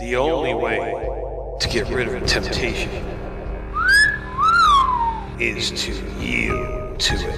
The only way to get rid of temptation is to yield to it.